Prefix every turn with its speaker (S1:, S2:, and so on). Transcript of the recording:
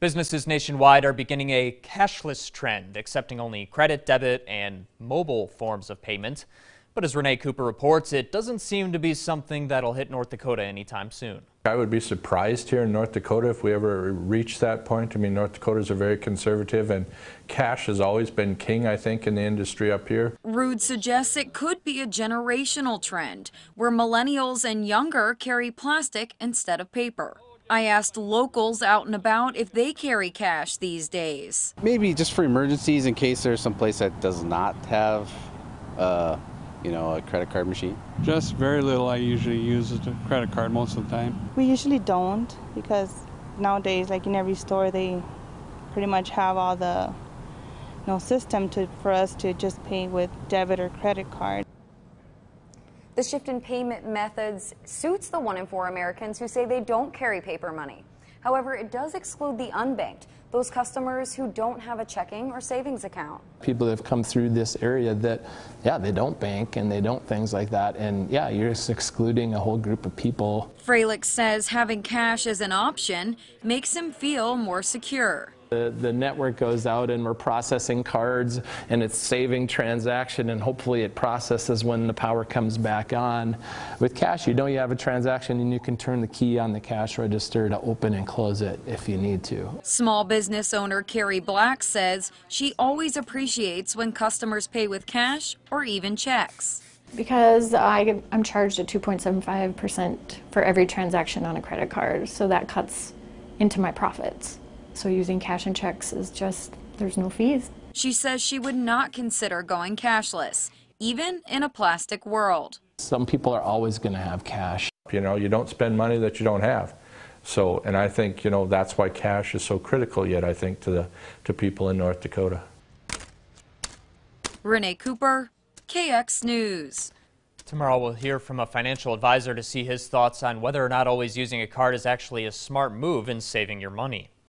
S1: Businesses nationwide are beginning a cashless trend, accepting only credit, debit, and mobile forms of payment. But as Renee Cooper reports, it doesn't seem to be something that'll hit North Dakota anytime soon.
S2: I would be surprised here in North Dakota if we ever reach that point. I mean, North Dakotas are very conservative, and cash has always been king, I think, in the industry up here.
S3: Rude suggests it could be a generational trend where millennials and younger carry plastic instead of paper. I asked locals out and about if they carry cash these days.
S4: Maybe just for emergencies in case there's some place that does not have, uh, you know, a credit card machine.
S5: Just very little. I usually use a credit card most of the time.
S6: We usually don't because nowadays, like in every store, they pretty much have all the you know, system to for us to just pay with debit or credit card.
S7: The shift in payment methods suits the one in four Americans who say they don't carry paper money. However, it does exclude the unbanked, those customers who don't have a checking or savings account.
S8: People that have come through this area that, yeah, they don't bank and they don't things like that. And yeah, you're just excluding a whole group of people.
S3: Freilich says having cash as an option makes him feel more secure.
S8: The, the network goes out and we're processing cards and it's saving transaction and hopefully it processes when the power comes back on. With cash, you know you have a transaction and you can turn the key on the cash register to open and close it if you need to.
S3: Small business owner Carrie Black says she always appreciates when customers pay with cash or even checks.
S9: Because I, I'm charged at 2.75% for every transaction on a credit card, so that cuts into my profits. So using cash and checks is just, there's no fees.
S3: She says she would not consider going cashless, even in a plastic world.
S8: Some people are always going to have cash.
S2: You know, you don't spend money that you don't have. So, and I think, you know, that's why cash is so critical yet, I think, to, the, to people in North Dakota.
S3: Renee Cooper, KX News.
S1: Tomorrow we'll hear from a financial advisor to see his thoughts on whether or not always using a card is actually a smart move in saving your money.